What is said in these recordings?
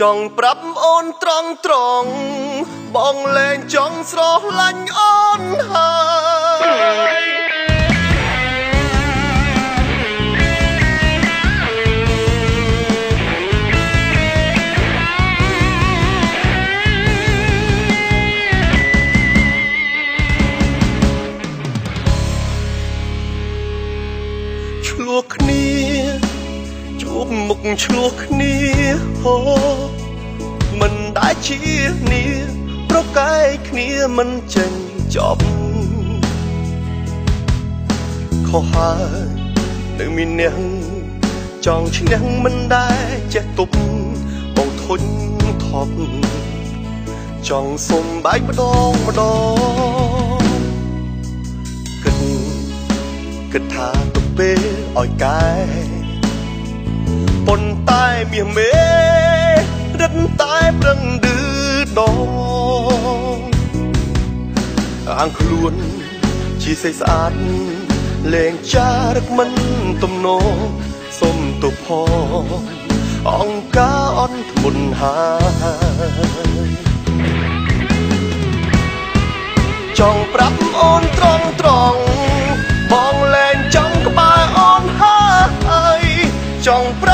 ចង់ប្រាប់អូនត្រង់ត្រង់បងលែងចង់ស្រឡាញ់អូនហើយឆ្លោះគ្នា ជួបមុខឆ្លោះគ្នាហូមិនដែលជាគ្នាប្រកែកគ្នាមិនចេញចប់ខុសហើយនៅមានអ្នកចង់ឈ្នះមិនដែលចេះទប់បងធុញថប់ចង់សុំបែកម្ដងម្ដងគិតគិតថាទៅពេលឲ្យកែ ប៉ុន្តែមាសមេរឹតតែប្រឹងឌឺដងអាងខ្លួនជាសេចស្អាតលែងចារឹកមិនទំនងសុំទៅផងអង្ការអន់ធ្ងន់ហើយចង់ប្រាប់អូនត្រង់ត្រង់បងលែងចង់ក្បែរអូនហើយចង់ប្រាប់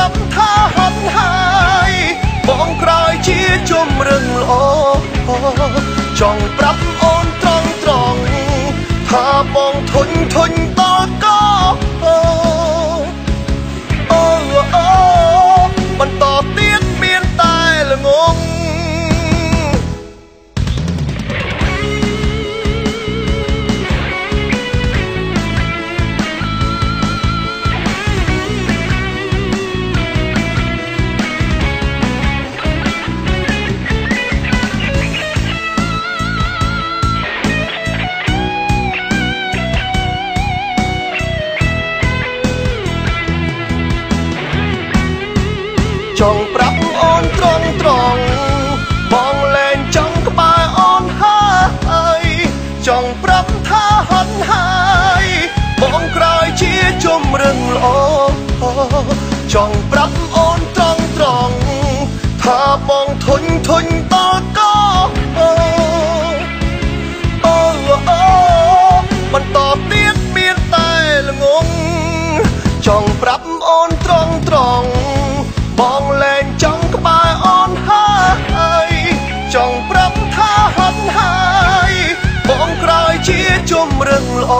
រឹងល្អចង់ប្រាប់អូនត្រង់ត្រង់ថាបងធុញធុញ ចង់ប្រាប់អូនត្រង់ត្រង់បងលែងចង់ក្បែរអូនហើយចង់ប្រាប់ថាហត់ហើយបងក្រោយជាជំរឹងល្អចង់ប្រាប់អូនត្រង់ត្រង់ថាបងធុញធុញតកអូអូអូបន្ត រឹងល្អ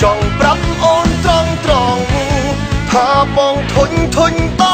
ចង់ប្រាប់អូនត្រង់ត្រង់ថាបងធុញធុញត